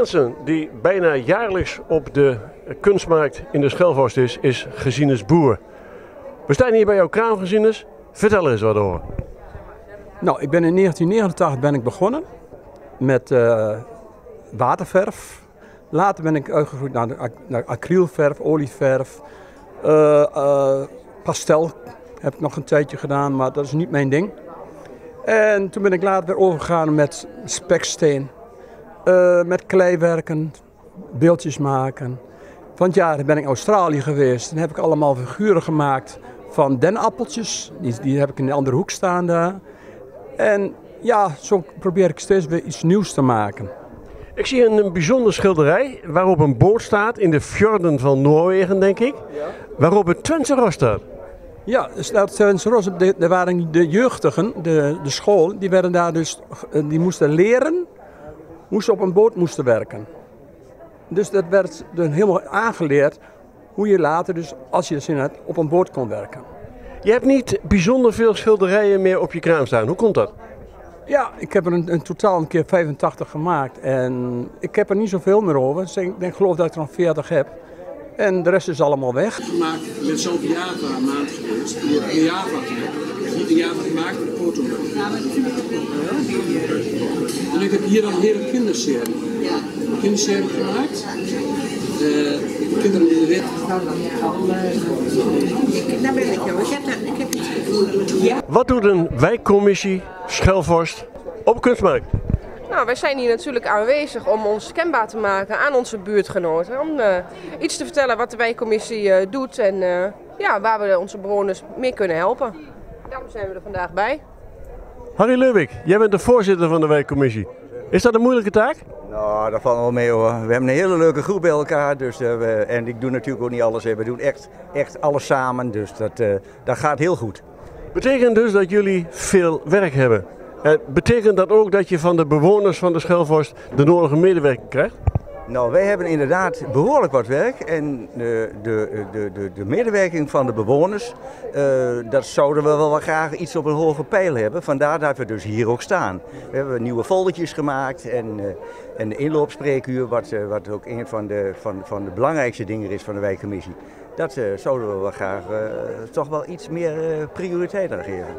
mensen die bijna jaarlijks op de kunstmarkt in de Schelvorst is, is Gezienes Boer. We staan hier bij jouw kraamgezienes. Vertel eens wat over. Nou, ik ben in 1989 ben ik begonnen met uh, waterverf. Later ben ik uitgegroeid naar, naar acrylverf, olieverf, uh, uh, pastel heb ik nog een tijdje gedaan, maar dat is niet mijn ding. En toen ben ik later weer overgegaan met speksteen, met kleiwerken, beeldjes maken. Van het jaar ben ik in Australië geweest en heb ik allemaal figuren gemaakt van denappeltjes. Die, die heb ik in de andere hoek staan daar. En ja, zo probeer ik steeds weer iets nieuws te maken. Ik zie een, een bijzondere schilderij waarop een boot staat in de fjorden van Noorwegen, denk ik. Ja. Waarop het Twentse Ros staat. Ja. Er waren de jeugdigen, de, de school, die, werden daar dus, die moesten leren hoe ze op een boot moesten werken. Dus dat werd dan helemaal aangeleerd hoe je later, dus, als je zin hebt, op een boot kon werken. Je hebt niet bijzonder veel schilderijen meer op je kraam staan. Hoe komt dat? Ja, ik heb er een, een totaal een keer 85 gemaakt. En ik heb er niet zoveel meer over. Dus ik denk, geloof dat ik er nog 40 heb. En de rest is allemaal weg. Gemaakt met zo'n Java maand geweest. In Java gemaakt. Niet in Java gemaakt, maar de foto. En ik heb hier dan een hele kinderserie. Een kinderserie gemaakt. Uh, kinderen in de wet. Daar ben ik, jongens. Ik heb, ik heb Wat doet een wijkcommissie Schelvorst op kunstmarkt? Nou, wij zijn hier natuurlijk aanwezig om ons kenbaar te maken aan onze buurtgenoten. Om uh, iets te vertellen wat de wijkcommissie uh, doet en uh, ja, waar we onze bewoners mee kunnen helpen. Daarom zijn we er vandaag bij. Harry Leubik, jij bent de voorzitter van de wijkcommissie. Is dat een moeilijke taak? Nou, dat valt wel mee hoor. We hebben een hele leuke groep bij elkaar. Dus, we, en ik doe natuurlijk ook niet alles. We doen echt, echt alles samen. Dus dat, dat gaat heel goed. Betekent dus dat jullie veel werk hebben? Uh, betekent dat ook dat je van de bewoners van de Schelvorst de nodige medewerking krijgt? Nou, wij hebben inderdaad behoorlijk wat werk. En de, de, de, de, de medewerking van de bewoners, dat zouden we wel graag iets op een hoger pijl hebben. Vandaar dat we dus hier ook staan. We hebben nieuwe foldertjes gemaakt en, uh, en de inloopspreekuur, wat, wat ook een van de, van, van de belangrijkste dingen is van de wijkcommissie. Dat zouden we wel graag toch wel iets meer prioriteit aan geven.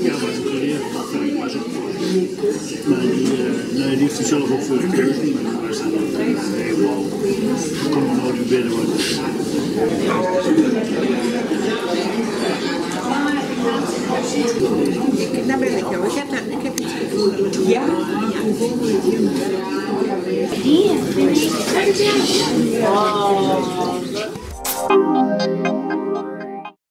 Ja, maar een collega was ook Maar die, uh, nee, die heeft er zelf ook voor gekozen. Maar daar staat er nooit binnen worden. Ik, daar ben ik, jongens. Ik heb, ik heb iets gevoeld. Ja? Ja. Hier. Oh.